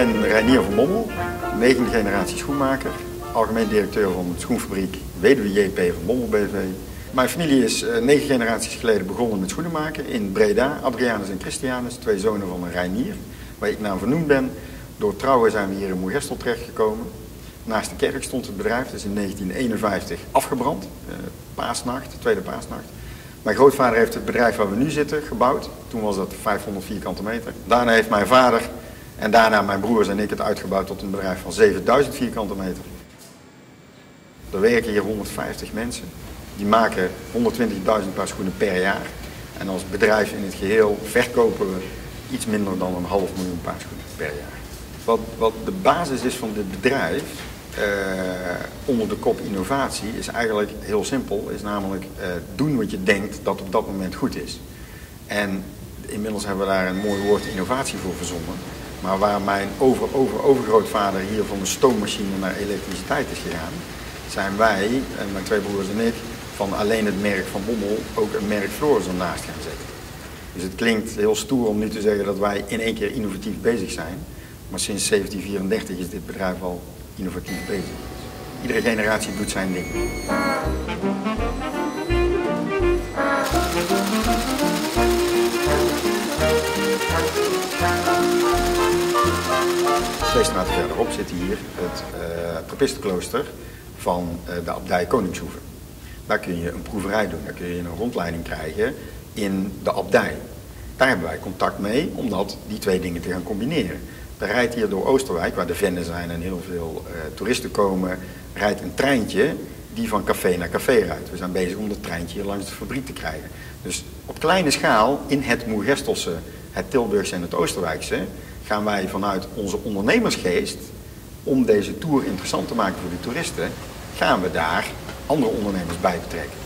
Reinier van Bommel, negende generatie schoenmaker, algemeen directeur van de schoenfabriek Weduwe JP van Bommel BV. Mijn familie is uh, negen generaties geleden begonnen met schoenen maken in Breda, Adrianus en Christianus, twee zonen van een Reinier, waar ik naar vernoemd ben. Door trouwen zijn we hier in Moergestel terechtgekomen. Naast de kerk stond het bedrijf, is in 1951 afgebrand, uh, paasnacht, tweede paasnacht. Mijn grootvader heeft het bedrijf waar we nu zitten gebouwd. Toen was dat 500 vierkante meter. Daarna heeft mijn vader en daarna mijn broers en ik het uitgebouwd tot een bedrijf van 7000 vierkante meter. Er werken hier 150 mensen. Die maken 120.000 paar schoenen per jaar. En als bedrijf in het geheel verkopen we iets minder dan een half miljoen paar schoenen per jaar. Wat, wat de basis is van dit bedrijf, uh, onder de kop innovatie, is eigenlijk heel simpel. Is namelijk uh, doen wat je denkt dat op dat moment goed is. En inmiddels hebben we daar een mooi woord innovatie voor verzonnen. Maar waar mijn over, over, overgrootvader hier van de stoommachine naar elektriciteit is gegaan, zijn wij, en mijn twee broers en ik, van alleen het merk van Bommel ook een merk Floris ernaast gaan zetten. Dus het klinkt heel stoer om nu te zeggen dat wij in één keer innovatief bezig zijn. Maar sinds 1734 is dit bedrijf al innovatief bezig. Iedere generatie doet zijn ding. Twee straten verderop zit hier het uh, Trappistenklooster van uh, de abdij Koningshoeve. Daar kun je een proeverij doen, daar kun je een rondleiding krijgen in de abdij. Daar hebben wij contact mee om dat, die twee dingen te gaan combineren. Er rijdt hier door Oosterwijk, waar de vennen zijn en heel veel uh, toeristen komen, rijdt een treintje die van café naar café rijdt. We zijn bezig om dat treintje hier langs de fabriek te krijgen. Dus op kleine schaal, in het Moergestelse, het Tilburgse en het Oosterwijkse, gaan wij vanuit onze ondernemersgeest, om deze tour interessant te maken voor de toeristen, gaan we daar andere ondernemers bij betrekken.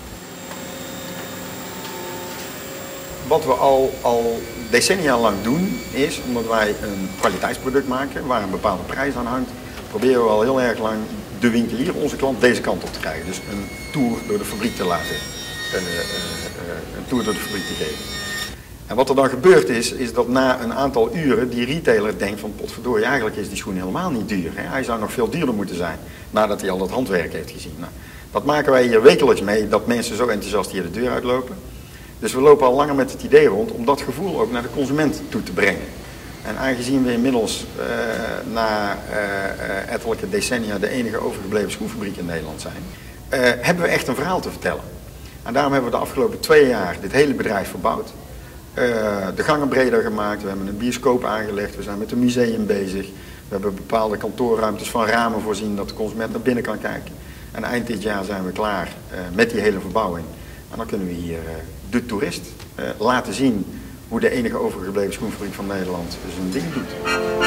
Wat we al, al decennia lang doen, is omdat wij een kwaliteitsproduct maken waar een bepaalde prijs aan hangt, proberen we al heel erg lang de winkelier, onze klant, deze kant op te krijgen. Dus een tour door de fabriek te laten, uh, uh, uh, een tour door de fabriek te geven. En wat er dan gebeurt is, is dat na een aantal uren die retailer denkt van potverdorie, eigenlijk is die schoen helemaal niet duur. Hè? Hij zou nog veel duurder moeten zijn nadat hij al dat handwerk heeft gezien. Nou, dat maken wij hier wekelijks mee, dat mensen zo enthousiast hier de deur uitlopen. Dus we lopen al langer met het idee rond om dat gevoel ook naar de consument toe te brengen. En aangezien we inmiddels uh, na uh, ettelijke decennia de enige overgebleven schoenfabriek in Nederland zijn, hebben we echt een verhaal te vertellen. En daarom hebben we de afgelopen twee jaar dit hele bedrijf verbouwd. De gangen breder gemaakt, we hebben een bioscoop aangelegd, we zijn met een museum bezig. We hebben bepaalde kantoorruimtes van ramen voorzien dat de consument naar binnen kan kijken. En eind dit jaar zijn we klaar met die hele verbouwing. En dan kunnen we hier de toerist laten zien hoe de enige overgebleven schoenfabriek van Nederland zijn ding doet.